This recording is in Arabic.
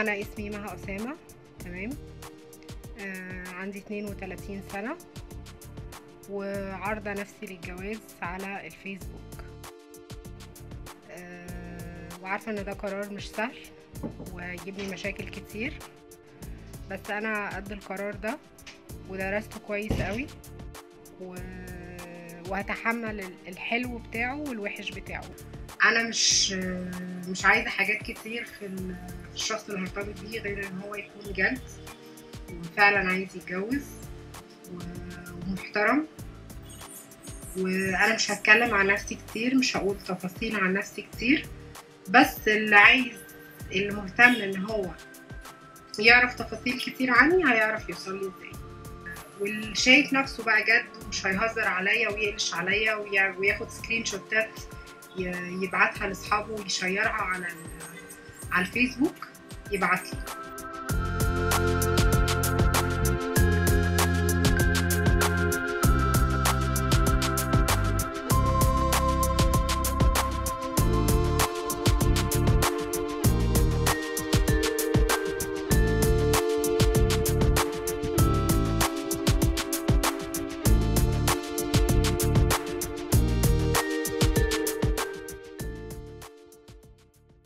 أنا اسمي مها أسامة تمام؟ آه عندي 32 سنة وعارضة نفسي للجواز على الفيسبوك. آه وعارفة إن ده قرار مش سهل ويجيب لي مشاكل كتير بس أنا قد القرار ده ودرسته كويس قوي و... وهتحمل ال- الحلو بتاعه والوحش بتاعه. أنا مش مش عايزة حاجات كتير في ال- في الشخص اللي هرتبط بيه غير ان هو يكون جد وفعلا عايز يتجوز ومحترم. وأنا مش هتكلم عن نفسي كتير مش هقول تفاصيل عن نفسي كتير بس اللي عايز اللي مهتم إن هو يعرف تفاصيل كتير عني هيعرف يوصل لي إزاي. واللي شايف نفسه بقى جد ومش هيهزر عليا ويقلش عليا وياخد سكرين شوتات يبعتها لأصحابه ويشيرها على على الفيسبوك يبعت لي